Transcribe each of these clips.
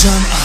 John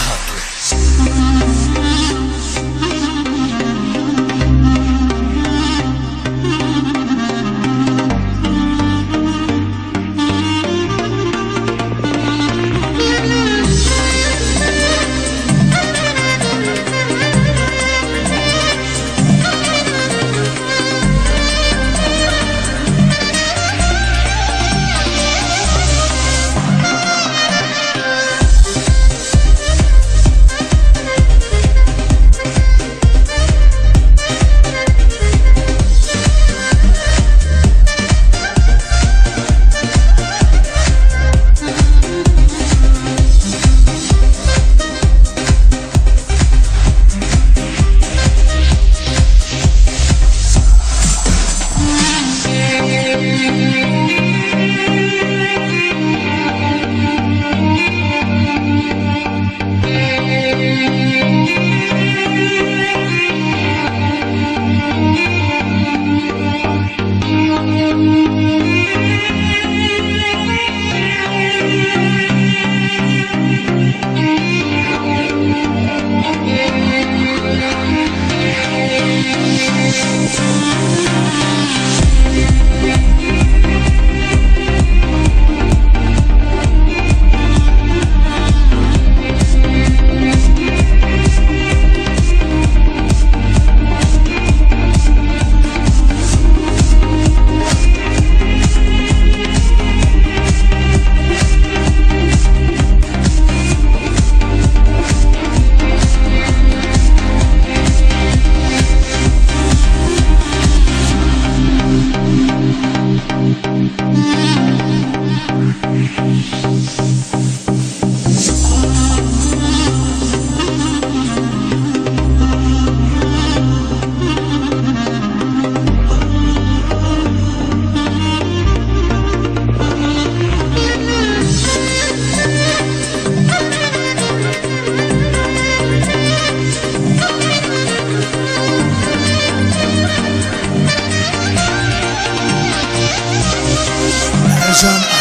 Жан